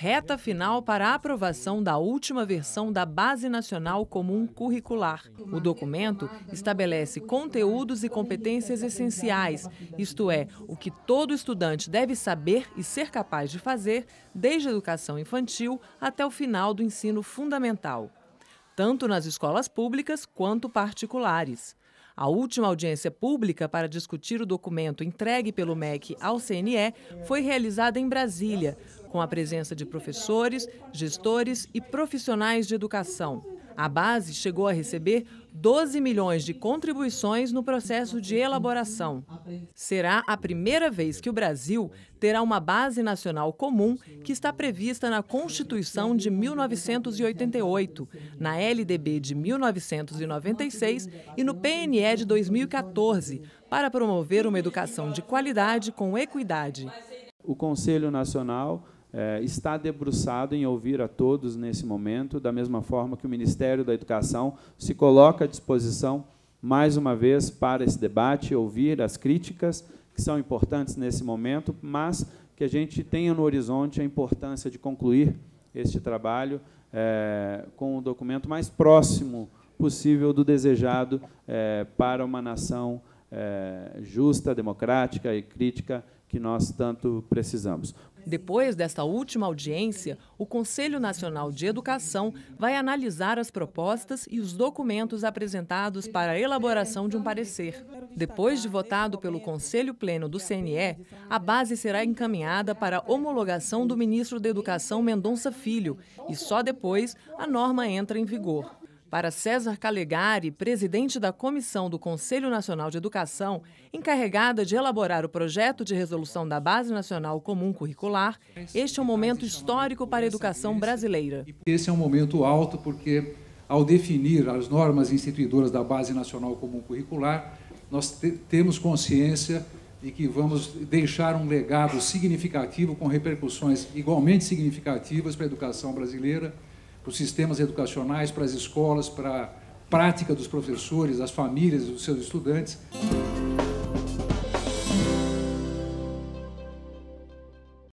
reta final para a aprovação da última versão da Base Nacional Comum Curricular. O documento estabelece conteúdos e competências essenciais, isto é, o que todo estudante deve saber e ser capaz de fazer desde a educação infantil até o final do ensino fundamental, tanto nas escolas públicas quanto particulares. A última audiência pública para discutir o documento entregue pelo MEC ao CNE foi realizada em Brasília, com a presença de professores, gestores e profissionais de educação. A base chegou a receber 12 milhões de contribuições no processo de elaboração. Será a primeira vez que o Brasil terá uma base nacional comum que está prevista na Constituição de 1988, na LDB de 1996 e no PNE de 2014, para promover uma educação de qualidade com equidade. O Conselho Nacional é, está debruçado em ouvir a todos nesse momento, da mesma forma que o Ministério da Educação se coloca à disposição, mais uma vez, para esse debate, ouvir as críticas que são importantes nesse momento, mas que a gente tenha no horizonte a importância de concluir este trabalho é, com o documento mais próximo possível do desejado é, para uma nação justa, democrática e crítica que nós tanto precisamos. Depois desta última audiência, o Conselho Nacional de Educação vai analisar as propostas e os documentos apresentados para a elaboração de um parecer. Depois de votado pelo Conselho Pleno do CNE, a base será encaminhada para a homologação do ministro da Educação Mendonça Filho e só depois a norma entra em vigor. Para César Calegari, presidente da Comissão do Conselho Nacional de Educação, encarregada de elaborar o projeto de resolução da Base Nacional Comum Curricular, este é um momento histórico para a educação brasileira. Esse é um momento alto porque, ao definir as normas instituidoras da Base Nacional Comum Curricular, nós te temos consciência de que vamos deixar um legado significativo com repercussões igualmente significativas para a educação brasileira para os sistemas educacionais, para as escolas, para a prática dos professores, das famílias, dos seus estudantes.